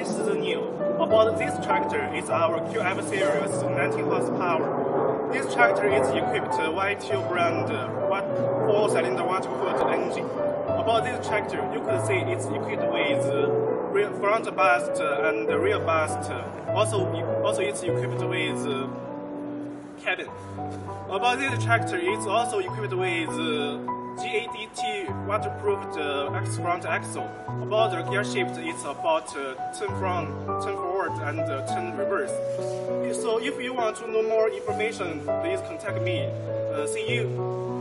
this is new. About this tractor, it's our QF series 19 horsepower. This tractor is equipped Y2 brand four-cylinder water-cooled engine. About this tractor, you could see it's equipped with uh, rear front bust and rear bust. Also, also it's equipped with uh, cabin. About this tractor, it's also equipped with uh, GADT waterproofed uh, front axle. About the gear shift, it's about uh, 10 front, 10 forward, and uh, 10 reverse. So if you want to know more information, please contact me. Uh, see you.